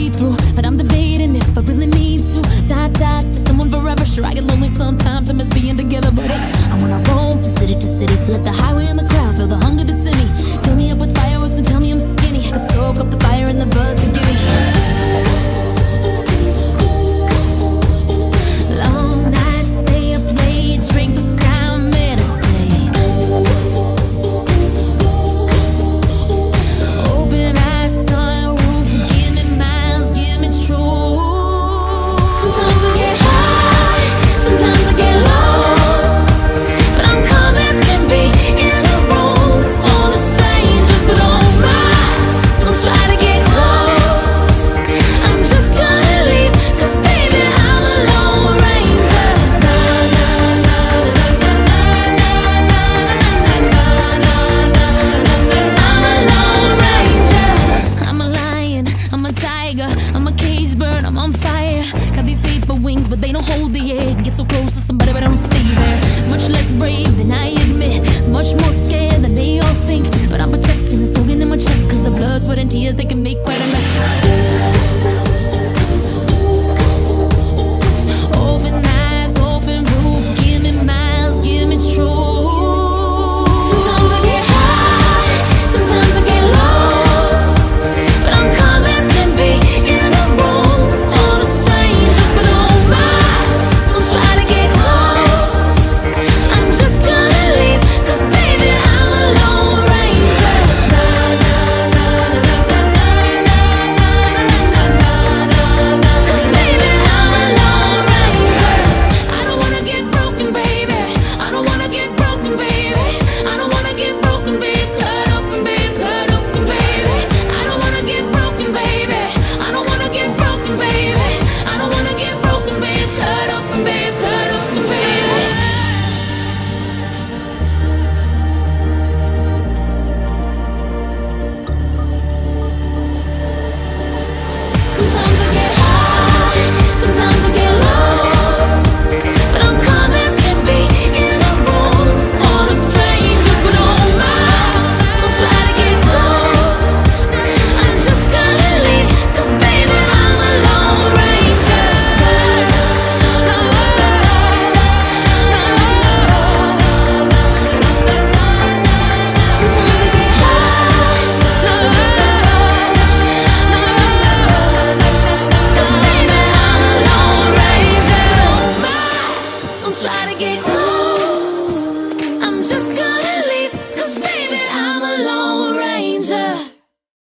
see through, but I'm debating if I really need to. tie tied to someone forever. Sure, I get lonely sometimes. I miss being together, but it, I wanna roam from city to city. Let the highway and the crowd feel the hunger that's in me. Fill me up with fireworks and tell me I'm skinny. I soak up the fire and the buzz they give me. Bird, I'm on fire. Got these paper wings, but they don't hold the egg. Get so close to somebody, but I don't stay there. Much less brave than I admit, much more scared than they all think. But I'm protecting this organ in my chest, cause the blood, sweat, and tears, they can make quite a mess.